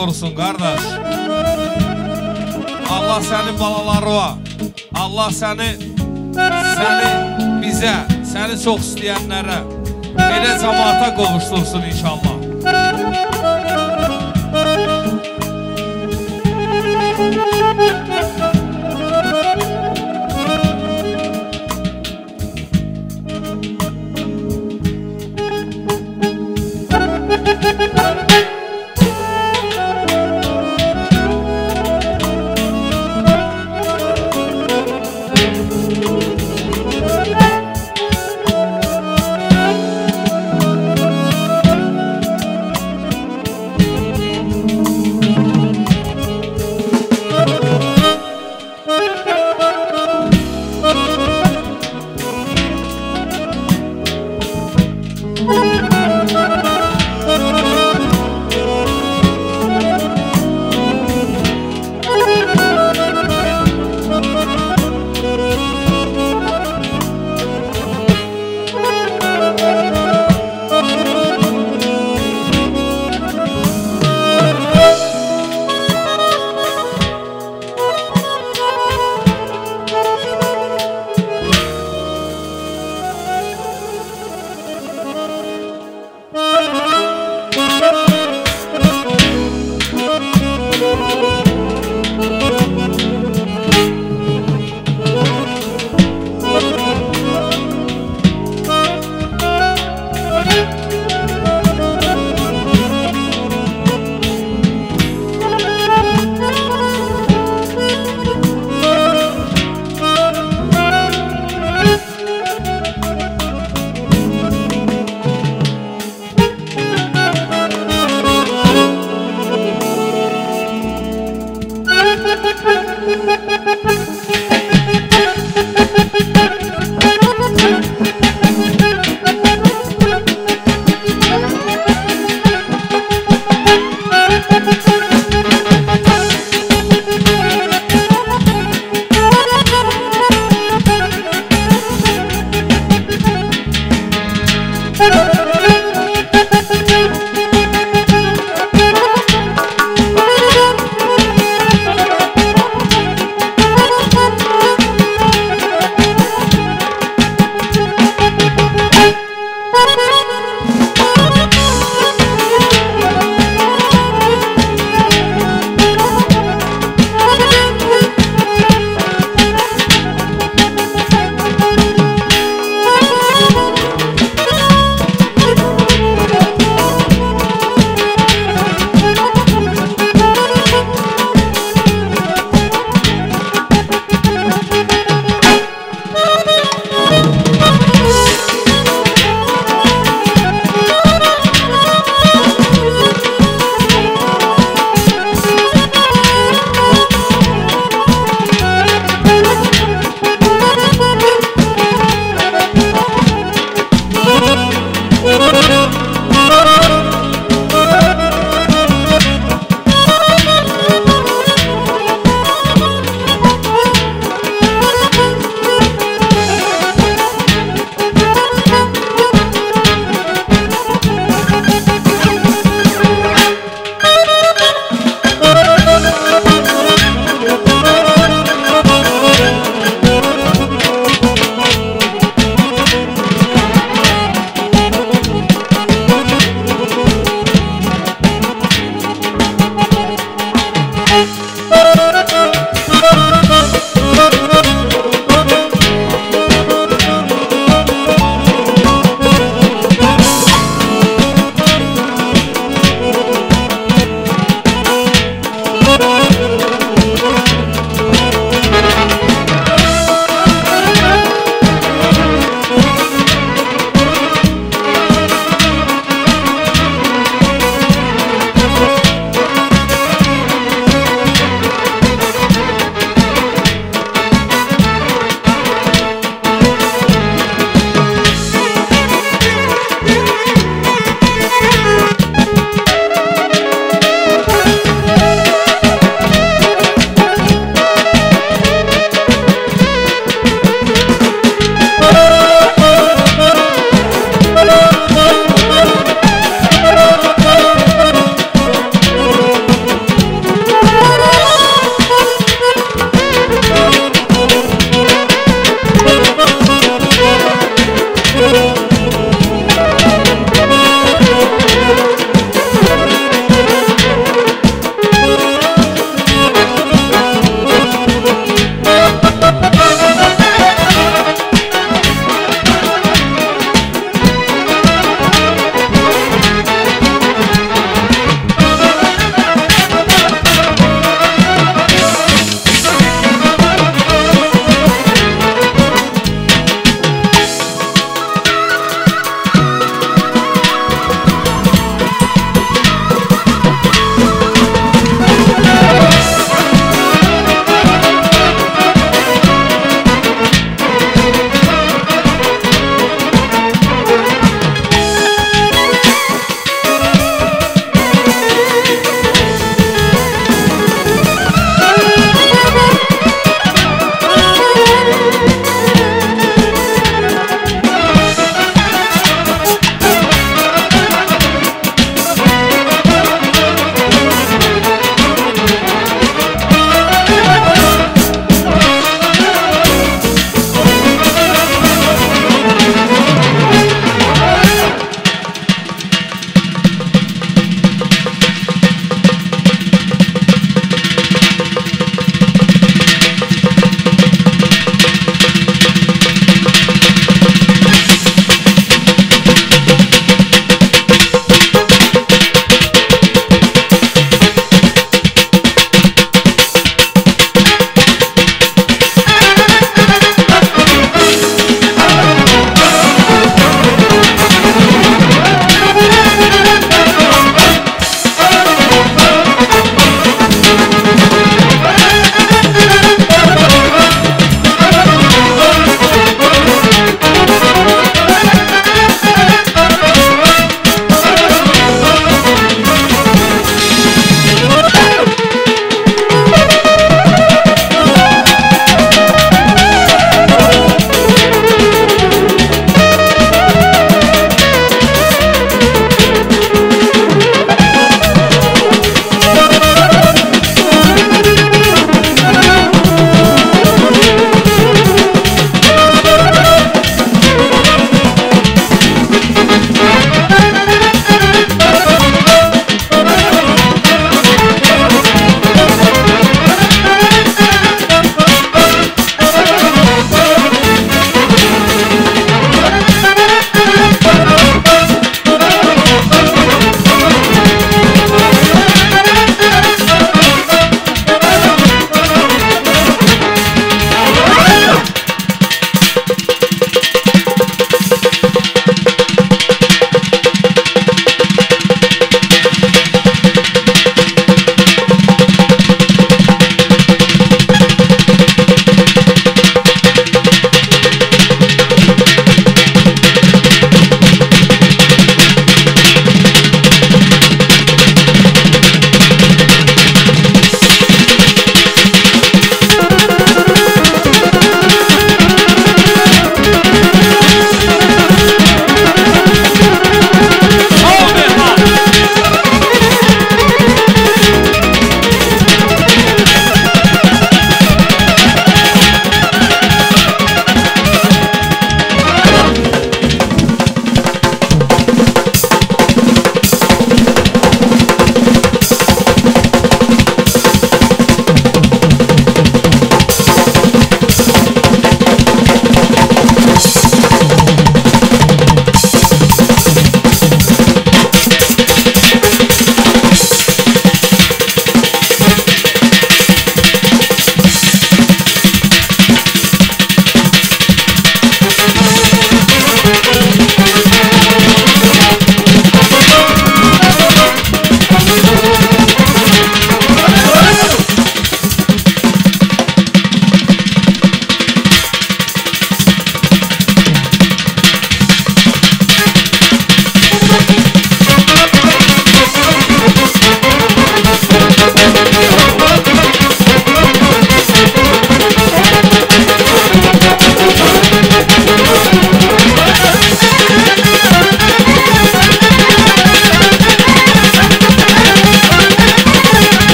qorusun, qardaş. Allah sənin balalarına, Allah səni, səni bizə, səni çox istəyənlərə, belə cəmaata qovuşdursun inşallah. Müzik